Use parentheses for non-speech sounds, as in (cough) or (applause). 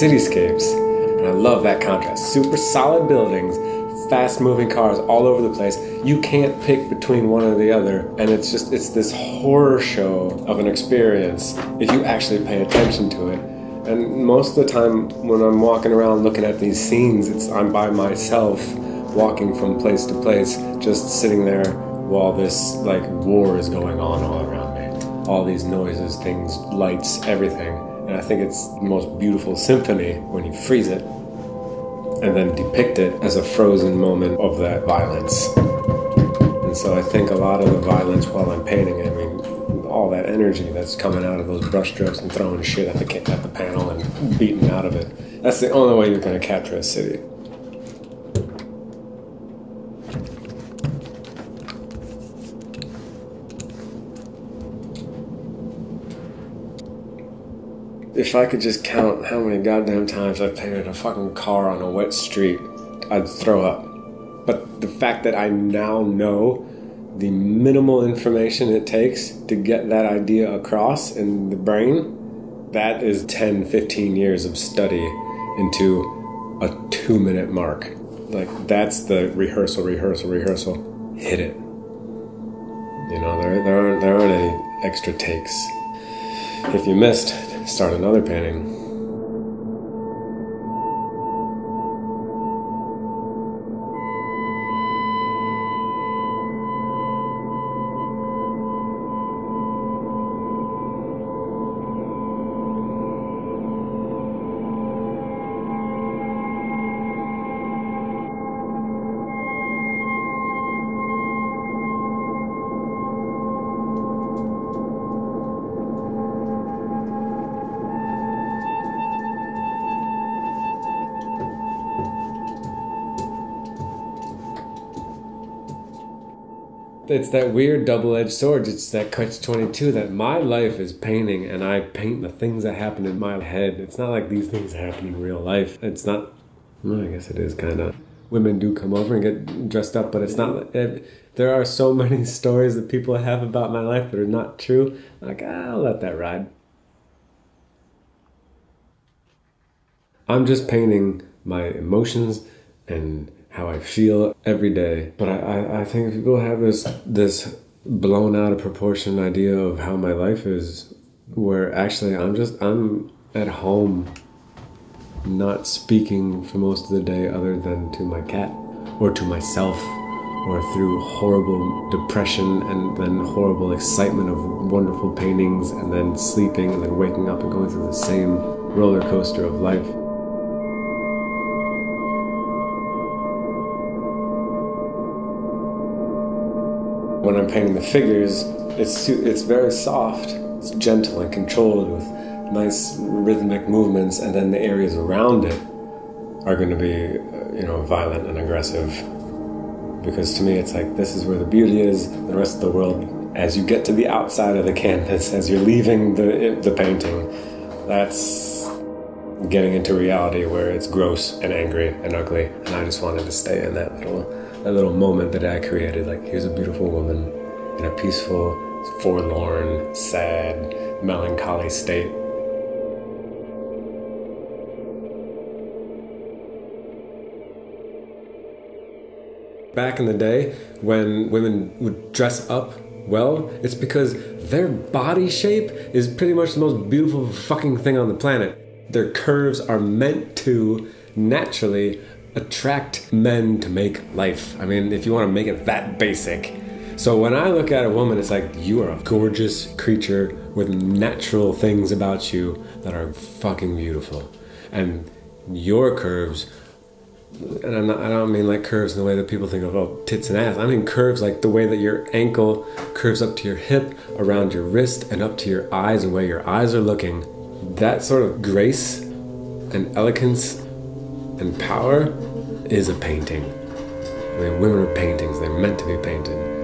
cityscapes. And I love that contrast. Super solid buildings, fast moving cars all over the place. You can't pick between one or the other. And it's just, it's this horror show of an experience if you actually pay attention to it. And most of the time when I'm walking around looking at these scenes, it's I'm by myself walking from place to place, just sitting there while this like war is going on all around me. All these noises, things, lights, everything. And I think it's the most beautiful symphony when you freeze it and then depict it as a frozen moment of that violence. And so I think a lot of the violence while I'm painting, I mean, all that energy that's coming out of those brushstrokes and throwing shit at the at the panel and beating out of it. That's the only way you're going to capture a city. If I could just count how many goddamn times I've painted a fucking car on a wet street, I'd throw up. But the fact that I now know the minimal information it takes to get that idea across in the brain, that is 10, 15 years of study into a two minute mark. Like, that's the rehearsal, rehearsal, rehearsal. Hit it. You know, there, there, aren't, there aren't any extra takes. If you missed, start another painting. It's that weird double-edged sword it's that catch 22 that my life is painting and i paint the things that happen in my head. It's not like these things happen in real life. It's not well, i guess it is kind of women do come over and get dressed up but it's not it, there are so (laughs) many stories that people have about my life that are not true. Like ah, i'll let that ride. I'm just painting my emotions and how I feel every day. But I, I, I think people have this this blown out of proportion idea of how my life is where actually I'm just I'm at home not speaking for most of the day other than to my cat or to myself or through horrible depression and then horrible excitement of wonderful paintings and then sleeping and then waking up and going through the same roller coaster of life. When I'm painting the figures, it's it's very soft, it's gentle and controlled with nice rhythmic movements, and then the areas around it are going to be, you know, violent and aggressive. Because to me, it's like this is where the beauty is. The rest of the world, as you get to the outside of the canvas, as you're leaving the the painting, that's getting into reality where it's gross and angry and ugly. And I just wanted to stay in that little that little moment that I created. Like, here's a beautiful woman in a peaceful, forlorn, sad, melancholy state. Back in the day, when women would dress up well, it's because their body shape is pretty much the most beautiful fucking thing on the planet. Their curves are meant to naturally attract men to make life. I mean, if you want to make it that basic. So when I look at a woman, it's like you are a gorgeous creature with natural things about you that are fucking beautiful. And your curves, and not, i don't mean like curves in the way that people think of, oh, tits and ass. I mean curves like the way that your ankle curves up to your hip, around your wrist, and up to your eyes, and where your eyes are looking. That sort of grace and elegance and power is a painting. I mean, women are paintings, they're meant to be painted.